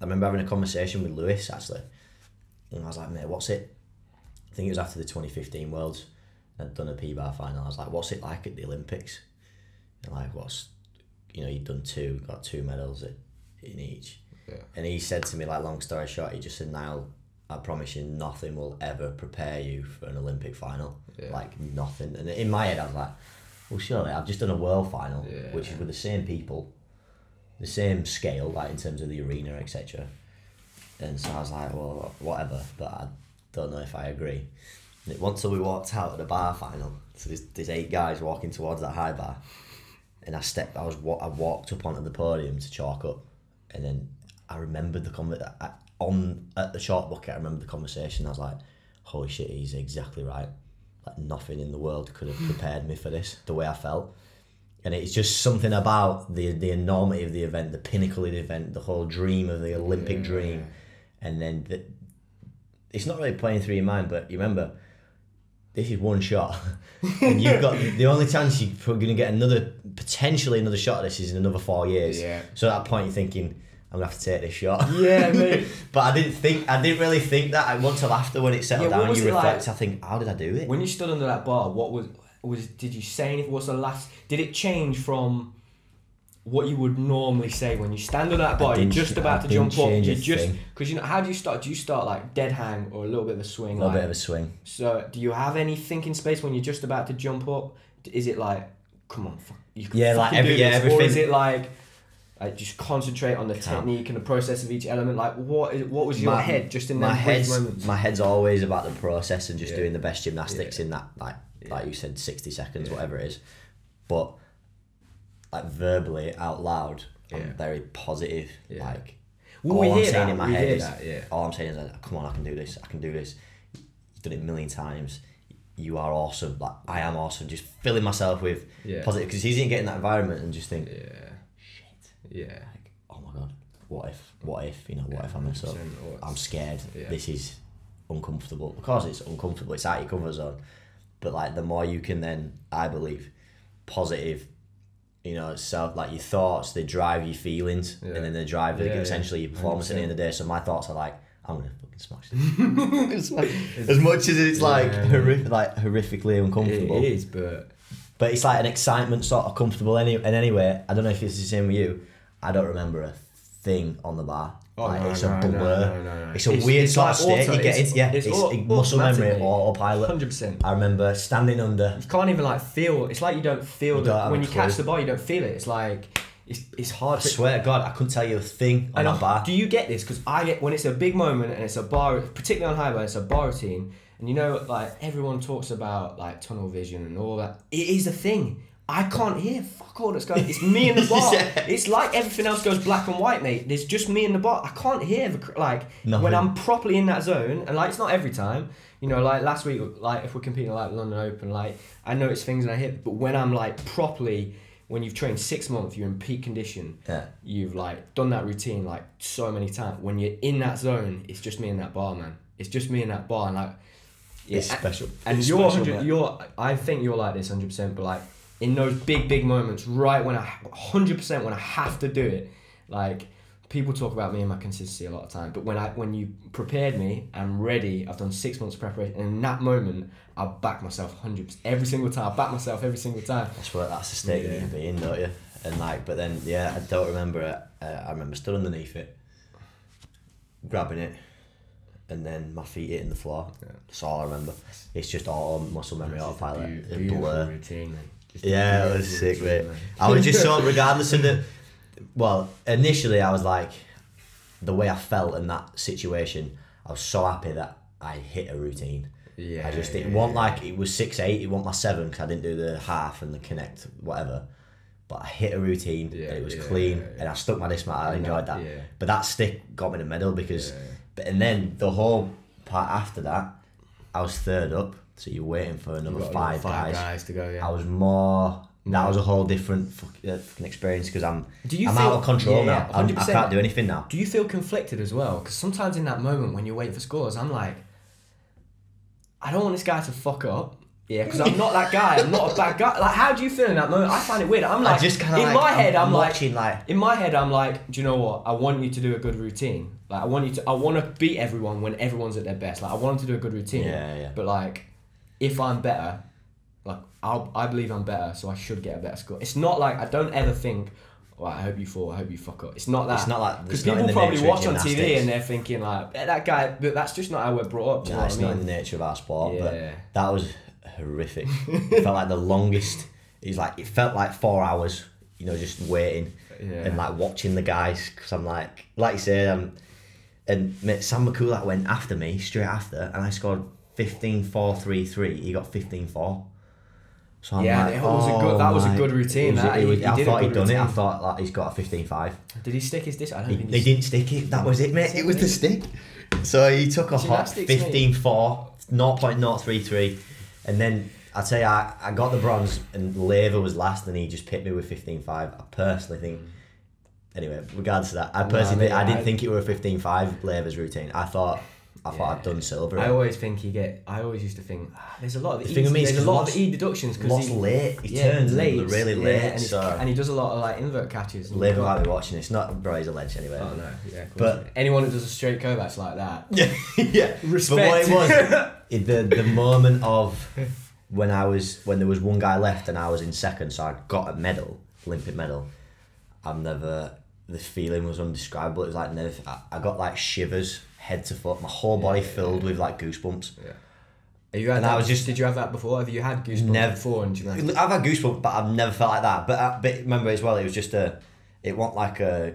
I remember having a conversation with Louis actually, and I was like, mate, what's it? I think it was after the 2015 Worlds. I'd done a P bar final. I was like, what's it like at the Olympics? And like, what's, you know, you'd done two, got two medals at, in each. Yeah. And he said to me, like, long story short, he just said, Nile, I promise you, nothing will ever prepare you for an Olympic final. Yeah. Like, nothing. And in my head, I was like, well, surely I've just done a world final, Yeah. which is with the same people, the same scale, like in terms of the arena, etc. And so I was like, well, whatever, but I don't know if I agree. Once we walked out at the bar final, so there's, there's eight guys walking towards that high bar, and I stepped, I was, wa- I walked up onto the podium to chalk up, and then I remembered the conver- on at the chalk bucket. I remember the conversation. I was like, holy shit, he's exactly right. Like nothing in the world could have prepared me for this. The way I felt. And it's just something about the the enormity of the event, the pinnacle of the event, the whole dream of the Olympic dream, and then the, it's not really playing through your mind, but you remember this is one shot, and you've got the only chance you're going to get another potentially another shot of this is in another four years. Yeah. So at that point you're thinking, I'm gonna have to take this shot. Yeah, mate. but I didn't think I didn't really think that. I once after when it settled Yeah, down, you it like? reflect. I think, how did I do it? When you stood under that bar, what was was? Did you say anything? What's the last? Did it change from what you would normally say when you stand on that bar? You're just about I to jump up. You just because you know how do you start? Do you start like dead hang or a little bit of a swing? a little like, bit of a swing. So do you have any thinking space when you're just about to jump up? Is it like, come on, fuck, Yeah, like every- yeah, this? or is it like? Like just concentrate on the technique and the process of each element. Like what is what was your My- head just in my head's moments? my head's always about the process and just Yeah. doing the best gymnastics Yeah. in that like like you said sixty seconds Yeah. whatever it is, but like verbally out loud Yeah. I'm very positive Yeah. like Well, all I'm saying that, in my we head is that, yeah. all I'm saying is like, come on I can do this I can do this you've done it a million times you are awesome like I am awesome just filling myself with Yeah. positive because it's easy to get in that environment and just think Yeah, shit yeah. like, oh my god, what if, what if, you know, what if I mess up? 100% or it's- I'm scared. yeah. This is uncomfortable. Of course, it's uncomfortable. It's out your comfort zone. But like, the more you can then, I believe, positive, you know, self like your thoughts, they drive your feelings, Yeah. and then they drive Yeah, yeah. essentially your performance at the end of the day. So my thoughts are like, I'm gonna fucking smash this. I'm gonna smash it. as much as it's like horrific, like horrifically uncomfortable. It is, but But it's like an excitement, sort of comfortable. Any and anyway, I don't know if it's the same with you. I don't remember a thing on the bar. Oh, like, no, it's no, a no, blur. no, no, no. It's a It's- weird it's sort like of state. auto- you get it's- it, yeah. it's It's, au- muscle memory or autopilot. hundred percent. I remember standing under. You can't even like feel. It's like you don't feel You don't when a you catch the bar, you don't feel it. It's like it's it's hard. I to, swear to God, I couldn't tell you a thing on And that bar. do you get this? Because I get when it's a big moment and it's a bar, particularly on high bar, it's a bar routine, and you know, like everyone talks about like tunnel vision and all that. It is a thing. I can't hear fuck all that's going. It's me in the bar. Yeah. It's like everything else goes black and white, mate. There's just me in the bar. I can't hear the like Nothing. when I'm properly in that zone, and like it's not every time. You know, like last week, like if we're competing like London Open, like I notice things and I hit, but when I'm like properly, when you've trained six months, you're in peak condition Yeah. you've like done that routine like so many times. When you're in that zone, it's just me in that bar, man. It's just me in that bar, and like It's special. And It's you're, special, you're, I think you're like this hundred percent. But like in those big, big moments, right when I hundred percent when I have to do it, like people talk about me and my consistency a lot of time. But when I when you prepared me, I'm ready. I've done six months preparation, and in that moment, I back myself hundred percent every single time. I back myself every single time. That's what that's the state you Yeah. need to be in, don't you? And like, but then yeah, I don't remember it. Uh, I remember stood underneath it, grabbing it, and then my feet hitting the floor. Yeah. That's all I remember. It's just all muscle memory, autopilot, Beau- a beautiful blur. routine, man. Just a Yeah, it was sick, mate. man. I was just so regardless of the. Well, initially I was like, the way I felt in that situation, I was so happy that I hit a routine. Yeah, I just didn't yeah, want yeah. like it was six eight. It wasn't my seven because I didn't do the half and the connect whatever. But I hit a routine Yeah, and it was clean and I stuck my dismount. I And enjoyed that-. But that stick got me the medal because. But and then the whole part after that, I was third up. So you're waiting for another five, five guys. guys to go. Yeah. I was more. That was a whole different fuck, uh, fucking experience because I'm. Do you I'm feel- out of control yeah, now. I'm, I can't do anything now. Do you feel conflicted as well? Because sometimes in that moment when you're waiting for scores, I'm like, I don't want this guy to fuck up Yeah, because I'm not that guy. I'm not a bad guy. Like, how do you feel in that moment? I find it weird. I'm like, I just kind of in like, my head, I'm, I'm like, watching like in my head, I'm like, do you know what? I want you to do a good routine. Like, I want you to, I want to beat everyone when everyone's at their best. Like, I want them to do a good routine. Yeah, yeah. But like, if I'm better, like, I'll, I believe I'm better, so I should get a better score. It's not like I don't ever think. Well, I hope you fall. I hope you fuck up. It's not that. It's not like- because it's not in people probably watch on TV and they're thinking like "Eh, that guy. But that's just not how we're brought up. Nah, it's not in the nature of our sport, Yeah. but that was horrific. it felt like the longest. It's like it felt like four hours. You know, just waiting Yeah. and like watching the guys because I'm like, like you said, um, and mate, Sam Mikulak went after me straight after, and I scored 15 4 3 3. He got 15 4. So I'm Yeah, like, it was a oh good- that was a oh good routine, was- that. it was- He- he I thought he'd done it. I routine. thought like he's got a 15 5. Did he stick his disc? I don't He, think he didn't stick it. That was it, mate. It was the stick. So he took a hot Gymnastics, mate. 15 4, 0.033. And then I'd say I, I got the bronze and Leyva was last and he just picked me with 15 5. I personally think. Anyway, regardless of that, I personally mate, think, I didn't I- think it were a 15 5 Leyva's routine. I thought I thought I'd done silver. I always think you get. I always used to think ah, there's a lot of The e, thing with me is there's a 'cause lot lots- of e deductions because Lots he late. He turns late, really yeah, late. and, he's- so and he does a lot of like invert catches. and Leyva you've got- might be watching this. Not, bro, he's a legend anyway. Oh no, yeah. Of But- but anyone who does a straight Kovacs like that, Yeah, yeah. Respect. But what it was, it, the the moment of when I was when there was one guy left and I was in second, so I got a medal, Olympic medal. I've never. The feeling was undescribable. It was like never. I, I got like shivers, head to foot. My whole body Yeah, filled with like goosebumps. have you had And that? I was just- did you have that before? Have you had goosebumps Never. before? And gymnastics? I've had goosebumps, but I've never felt like that. But I, but remember as well, it was just a. It wasn't like a.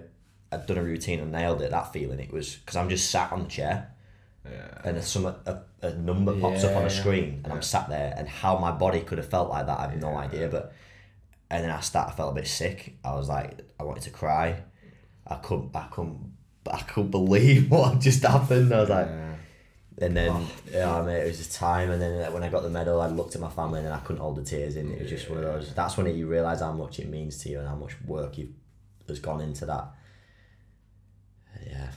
I'd done a routine and nailed it. That feeling, it was because I'm just sat on the chair. Yeah. and some a, a number pops up on Yeah, a screen and yeah. I'm sat there and how my body could have felt like that I have no idea but and then I start I felt a bit sick I was like I wanted to cry I couldn't I couldn't I couldn't believe what had just happened. I was like Yeah. and then yeah mate, it was just time. And then when I got the medal I looked at my family and I couldn't hold the tears in. It was just one of those that's when you realise how much it means to you and how much work you has gone into that. Yeah